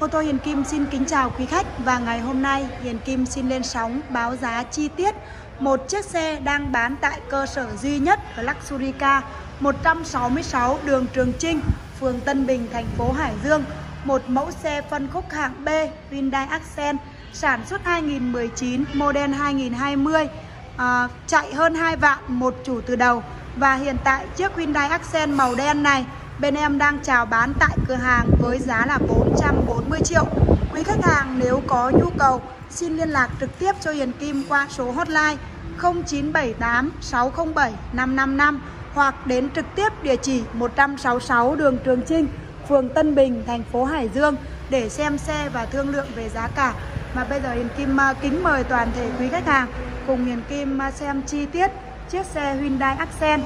Ô tô Hiền Kim xin kính chào quý khách và ngày hôm nay Hiền Kim xin lên sóng báo giá chi tiết một chiếc xe đang bán tại cơ sở duy nhất ở Luxury Car 166 đường Trường Trinh, phường Tân Bình, thành phố Hải Dương. Một mẫu xe phân khúc hạng B Hyundai Accent sản xuất 2019, model 2020, à, chạy hơn 2 vạn một chủ từ đầu. Và hiện tại chiếc Hyundai Accent màu đen này bên em đang chào bán tại cửa hàng với giá là 440 triệu. Quý khách hàng nếu có nhu cầu xin liên lạc trực tiếp cho Hiền Kim qua số hotline 0978 607 555 hoặc đến trực tiếp địa chỉ 166 đường Trường Trinh, phường Tân Bình, thành phố Hải Dương để xem xe và thương lượng về giá cả. Mà bây giờ Hiền Kim à, kính mời toàn thể quý khách hàng cùng Hiền Kim à, xem chi tiết chiếc xe Hyundai Accent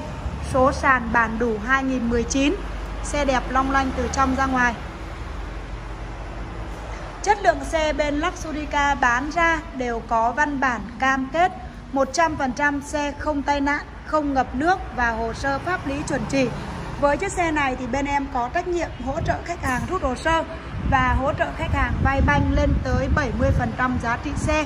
số sàn bản đủ 2019 xe đẹp long lanh từ trong ra ngoài chất lượng xe bên Luxurica bán ra đều có văn bản cam kết 100% xe không tai nạn, không ngập nước và hồ sơ pháp lý chuẩn chỉ. Với chiếc xe này thì bên em có trách nhiệm hỗ trợ khách hàng rút hồ sơ và hỗ trợ khách hàng vay banh lên tới 70% giá trị xe.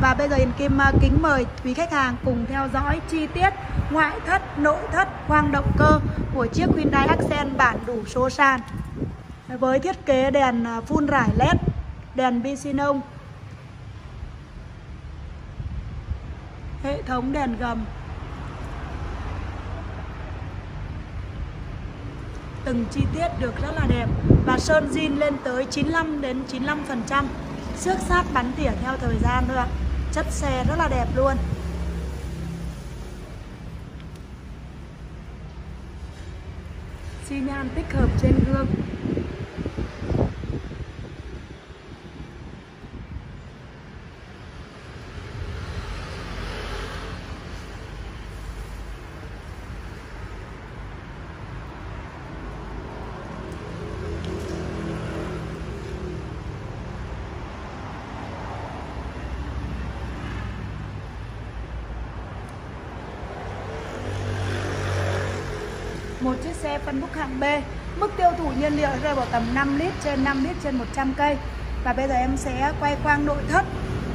Và bây giờ Hiền Kim à, kính mời quý khách hàng cùng theo dõi chi tiết ngoại thất, nội thất, khoang động cơ của chiếc Hyundai Accent bản đủ số sàn. Với thiết kế đèn à, full rải LED, đèn bi xenon, hệ thống đèn gầm, từng chi tiết được rất là đẹp và sơn zin lên tới 95 đến 95% xước sát bắn tỉa theo thời gian thôi ạ chất xe rất là đẹp luôn. Xi nhan tích hợp trên gương. Một chiếc xe phân khúc hạng B. Mức tiêu thụ nhiên liệu rơi vào tầm 5 lít trên 5 lít trên 100 cây. Và bây giờ em sẽ quay khoang nội thất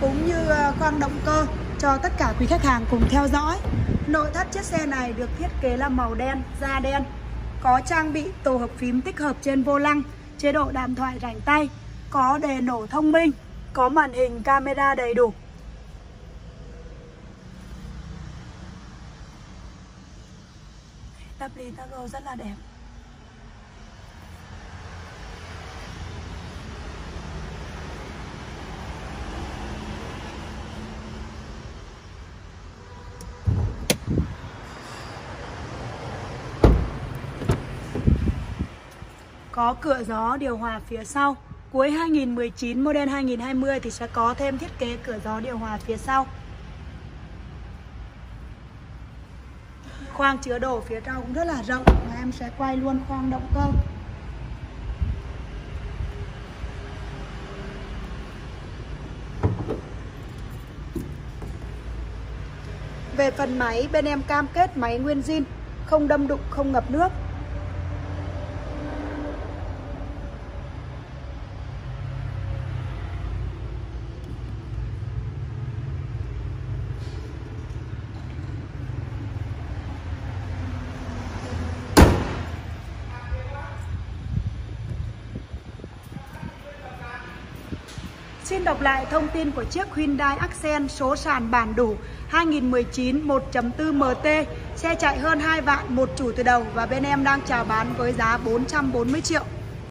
cũng như quang khoang động cơ cho tất cả quý khách hàng cùng theo dõi. Nội thất chiếc xe này được thiết kế là màu đen, da đen, có trang bị tổ hợp phím tích hợp trên vô lăng, chế độ đàm thoại rảnh tay, có đề nổ thông minh, có màn hình camera đầy đủ. Tập lì tago rất là đẹp. Có cửa gió điều hòa phía sau. Cuối 2019 model 2020 thì sẽ có thêm thiết kế cửa gió điều hòa phía sau. Khoang chứa đồ phía trong cũng rất là rộng. Và em sẽ quay luôn khoang động cơ. Về phần máy, bên em cam kết máy nguyên zin, không đâm đụng, không ngập nước. Xin đọc lại thông tin của chiếc Hyundai Accent số sàn bản đủ 2019 1.4 MT Xe chạy hơn 2 vạn, một chủ từ đầu và bên em đang chào bán với giá 440 triệu.